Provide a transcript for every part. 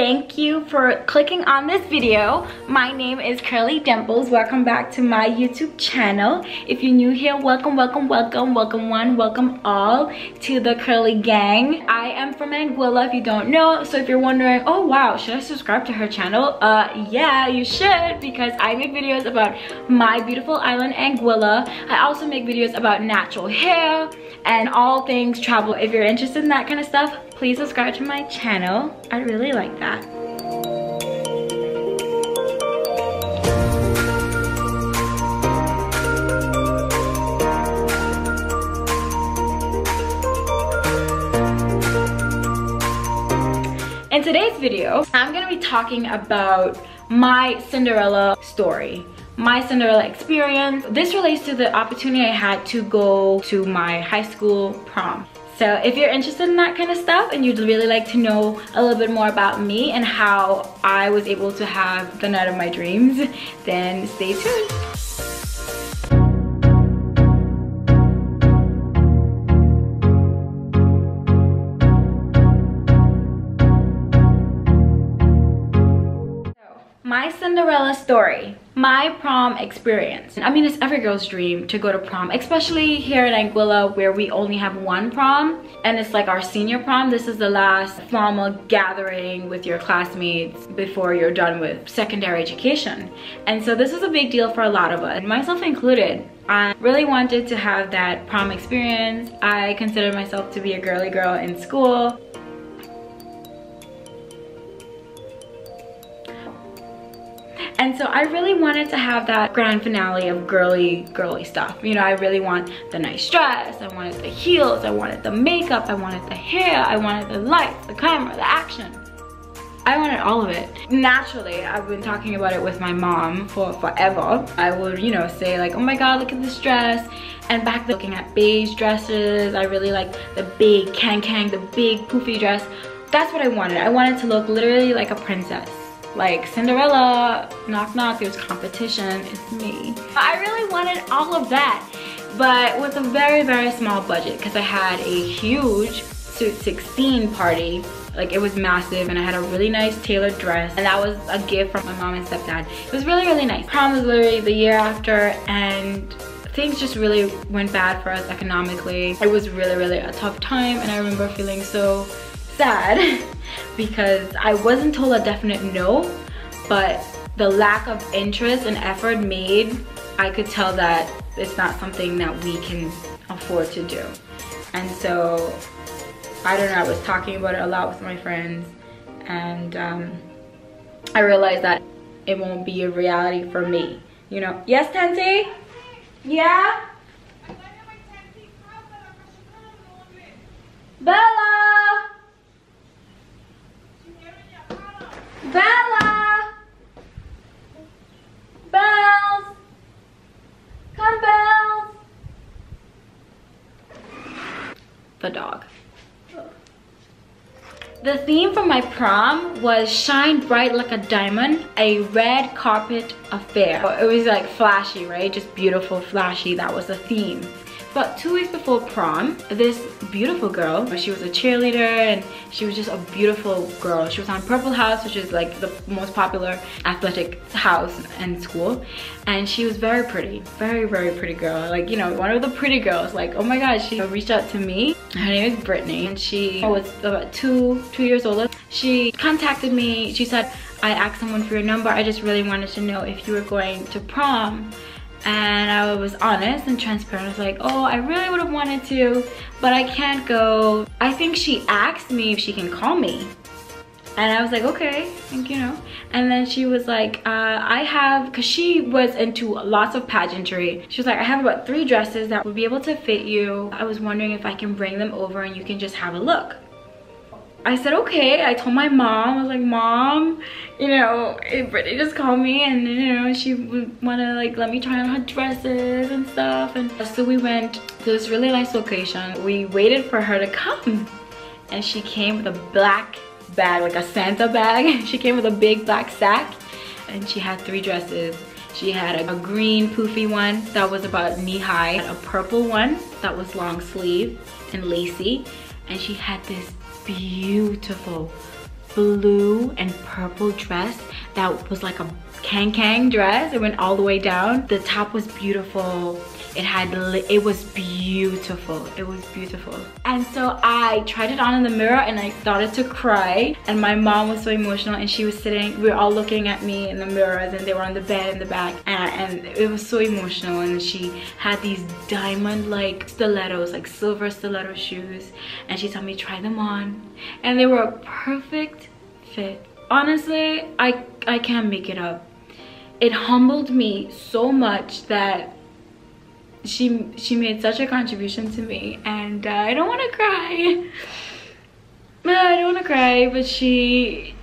thank you for clicking on this video. My name is Curly Dimples. Welcome back to my YouTube channel. If you're new here, welcome, welcome, welcome, welcome one, welcome all to the Curly Gang. I am from Anguilla if you don't know. So if you're wondering, oh wow, should I subscribe to her channel? Uh, yeah, you should because I make videos about my beautiful island Anguilla. I also make videos about natural hair and all things travel. If you're interested in that kind of stuff, please subscribe to my channel. I really like that. In today's video, I'm gonna be talking about my Cinderella story my Cinderella experience. This relates to the opportunity I had to go to my high school prom. So if you're interested in that kind of stuff and you'd really like to know a little bit more about me and how I was able to have the night of my dreams, then stay tuned. my Cinderella story my prom experience. I mean, it's every girl's dream to go to prom, especially here in Anguilla where we only have one prom and it's like our senior prom. This is the last formal gathering with your classmates before you're done with secondary education. And so this is a big deal for a lot of us, myself included. I really wanted to have that prom experience. I considered myself to be a girly girl in school. And so I really wanted to have that grand finale of girly, girly stuff. You know, I really want the nice dress, I wanted the heels, I wanted the makeup, I wanted the hair, I wanted the lights, the camera, the action. I wanted all of it. Naturally, I've been talking about it with my mom for forever. I would, you know, say like, oh my God, look at this dress. And back then, looking at beige dresses, I really like the big kang-kang, the big poofy dress. That's what I wanted. I wanted to look literally like a princess like Cinderella, knock knock, there's competition, it's me. I really wanted all of that, but with a very, very small budget because I had a huge Sweet 16 party like it was massive and I had a really nice tailored dress and that was a gift from my mom and stepdad. It was really, really nice. Prom was literally the year after and things just really went bad for us economically. It was really, really a tough time and I remember feeling so sad because I wasn't told a definite no, but the lack of interest and effort made, I could tell that it's not something that we can afford to do. And so, I don't know, I was talking about it a lot with my friends and um, I realized that it won't be a reality for me. You know, yes, Tensi? Yeah? Bella! Bella! Bells! Come, Bells! The dog. The theme for my prom was shine bright like a diamond, a red carpet affair. It was like flashy, right? Just beautiful, flashy, that was the theme. But two weeks before prom, this beautiful girl, she was a cheerleader and she was just a beautiful girl. She was on Purple House, which is like the most popular athletic house in school. And she was very pretty, very, very pretty girl. Like, you know, one of the pretty girls. Like, oh my God, she reached out to me. Her name is Brittany and she was about two, two years older. She contacted me. She said, I asked someone for your number. I just really wanted to know if you were going to prom and I was honest and transparent. I was like, oh, I really would have wanted to, but I can't go. I think she asked me if she can call me. And I was like, okay, think, you know. And then she was like, uh, I have, cause she was into lots of pageantry. She was like, I have about three dresses that would be able to fit you. I was wondering if I can bring them over and you can just have a look. I said, okay. I told my mom, I was like, mom, you know, eh, Brittany just called me and, you know, she would want to, like, let me try on her dresses and stuff. And so we went to this really nice location. We waited for her to come. And she came with a black bag, like a Santa bag. she came with a big black sack. And she had three dresses. She had a, a green poofy one that was about knee high, a purple one that was long sleeve and lacy. And she had this beautiful, blue and purple dress that was like a kang kang dress. It went all the way down. The top was beautiful. It had, it was beautiful. It was beautiful. And so I tried it on in the mirror and I started to cry. And my mom was so emotional and she was sitting, we were all looking at me in the mirrors and they were on the bed in the back. And, and it was so emotional and she had these diamond like stilettos, like silver stiletto shoes. And she told me try them on. And they were a perfect fit. Honestly, I, I can't make it up. It humbled me so much that she she made such a contribution to me and uh, I don't want to cry I don't want to cry but she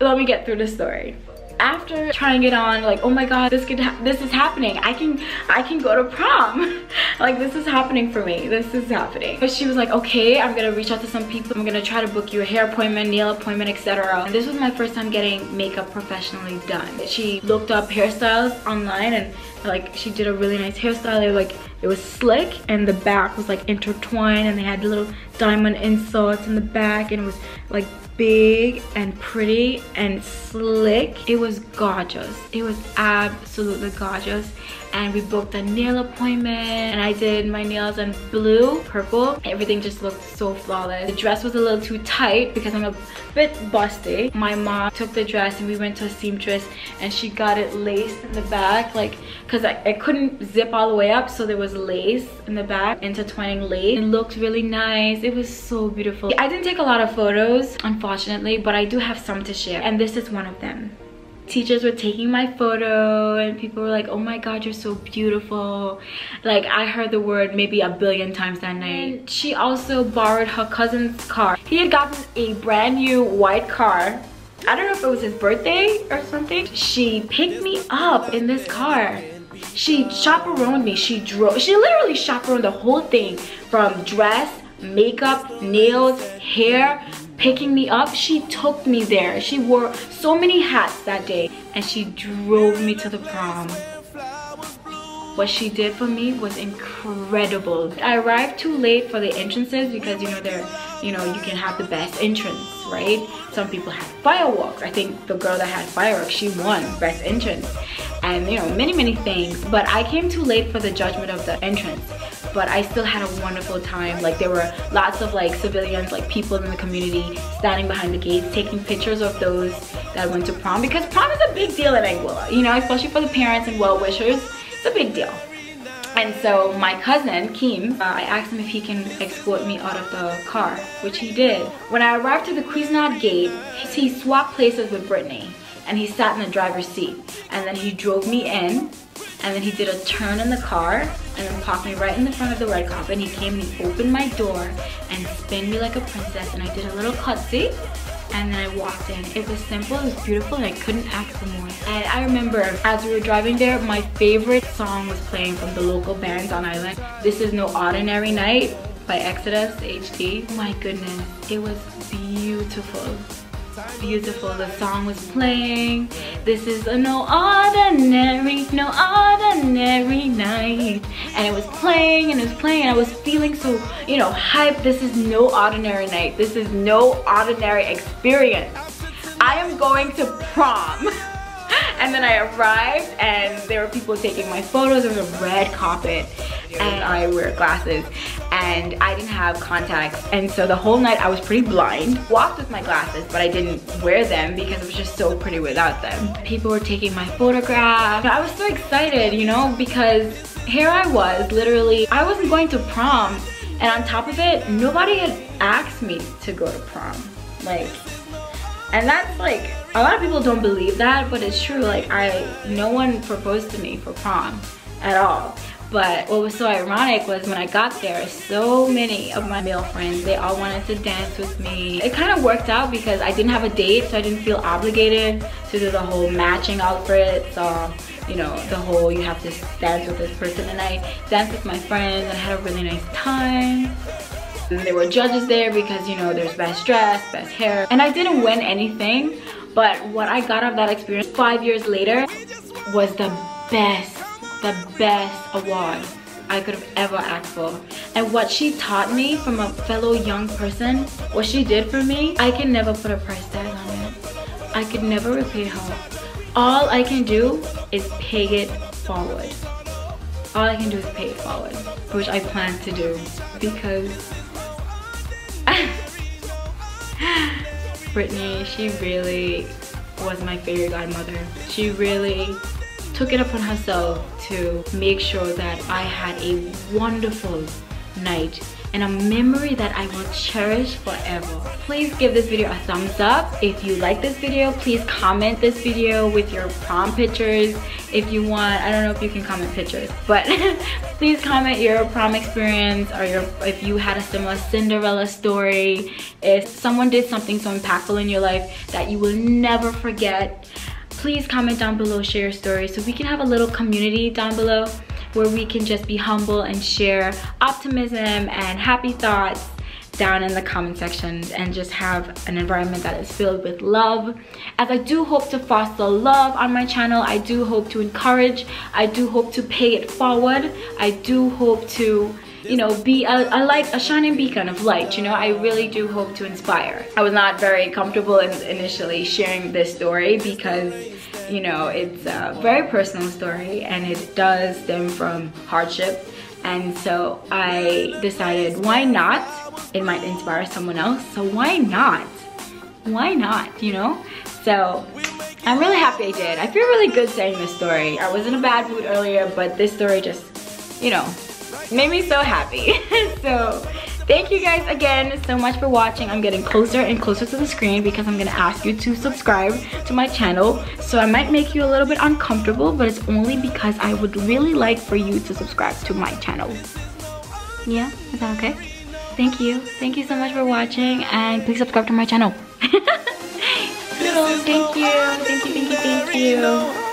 let me get through the story after trying it on like oh my god this could this is happening. I can i can go to prom. Like this is happening for me. This is happening. But she was like okay i'm gonna reach out to some people. I'm gonna try to book you a hair appointment nail appointment etc and this was my first time getting makeup professionally done. She looked up hairstyles online and like she did a really nice hairstyle. It, like it was slick and the back was like intertwined and they had little diamond inserts in the back and it was like big and pretty and slick it was gorgeous it was absolutely gorgeous and we booked a nail appointment and I did my nails in blue, purple. Everything just looked so flawless. The dress was a little too tight because I'm a bit busty. My mom took the dress and we went to a seamstress and she got it laced in the back like because I, I couldn't zip all the way up so there was lace in the back, intertwining lace. It looked really nice. It was so beautiful. I didn't take a lot of photos unfortunately but I do have some to share and this is one of them. Teachers were taking my photo and people were like oh my god you're so beautiful. Like i heard the word maybe a billion times that night. And she also borrowed her cousin's car. He had gotten a brand new white car. I don't know if it was his birthday or something. She picked me up in this car. She chaperoned me. She drove she literally chaperoned the whole thing from dress makeup nails hair picking me up she took me there. She wore so many hats that day and she drove me to the prom. What she did for me was incredible. I arrived too late for the entrances because you know they're you know you can have the best entrance right? Some people had fireworks i think the girl that had fireworks she won best entrance. And you know many many things. But i came too late for the judgment of the entrance but I still had a wonderful time. Like there were lots of like civilians, like people in the community standing behind the gates, taking pictures of those that went to prom because prom is a big deal in Anguilla, you know, especially for the parents and well-wishers, it's a big deal. And so my cousin, Keem, uh, I asked him if he can escort me out of the car, which he did. When I arrived to the Cuisinart gate, he swapped places with Brittany and he sat in the driver's seat. And then he drove me in and then he did a turn in the car and then popped me right in the front of the red carpet and he came and he opened my door and spun me like a princess and I did a little cutsy and then I walked in. It was simple, it was beautiful, and I couldn't ask for more. And I remember as we were driving there, my favorite song was playing from the local bands on Island. This is No Ordinary Night by Exodus HD. My goodness, it was beautiful beautiful the song was playing. This is a no ordinary no ordinary night. And it was playing and it was playing and I was feeling so you know hype this is no ordinary night. This is no ordinary experience. I am going to prom. And then I arrived and there were people taking my photos. There was a red carpet and I wear glasses and I didn't have contacts. And so the whole night I was pretty blind. Walked with my glasses, but I didn't wear them because it was just so pretty without them. People were taking my photograph. I was so excited, you know, because here I was, literally, I wasn't going to prom. And on top of it, nobody had asked me to go to prom. Like, and that's like a lot of people don't believe that but it's true like i no one proposed to me for prom at all but what was so ironic was when I got there, so many of my male friends, they all wanted to dance with me. It kind of worked out because I didn't have a date, so I didn't feel obligated to do the whole matching outfits or, you know, the whole you have to dance with this person. And I danced with my friends and I had a really nice time. And there were judges there because, you know, there's best dress, best hair. And I didn't win anything, but what I got out of that experience five years later was the best, the best award I could have ever asked for. And what she taught me from a fellow young person, what she did for me, I can never put a price tag on it. I could never repay her. All I can do is pay it forward. All I can do is pay it forward, which I plan to do because Brittany, she really was my fairy godmother. She really took it upon herself to make sure that I had a wonderful night and a memory that I will cherish forever. Please give this video a thumbs up. If you like this video, please comment this video with your prom pictures. If you want, I don't know if you can comment pictures, but please comment your prom experience or your if you had a similar Cinderella story. If someone did something so impactful in your life that you will never forget, please comment down below, share your story so we can have a little community down below where we can just be humble and share optimism and happy thoughts down in the comment sections and just have an environment that is filled with love. As I do hope to foster love on my channel I do hope to encourage I do hope to pay it forward I do hope to you know be a, a light a shining beacon of light you know I really do hope to inspire I was not very comfortable in initially sharing this story because you know, it's a very personal story and it does stem from hardship. And so I decided, why not? It might inspire someone else, so why not? Why not, you know? So I'm really happy I did. I feel really good saying this story. I was in a bad mood earlier, but this story just, you know, made me so happy. so Thank you guys again so much for watching. I'm getting closer and closer to the screen because I'm gonna ask you to subscribe to my channel. So I might make you a little bit uncomfortable, but it's only because I would really like for you to subscribe to my channel. Yeah, is that okay? Thank you. Thank you so much for watching and please subscribe to my channel. thank you. Thank you, thank you, thank you.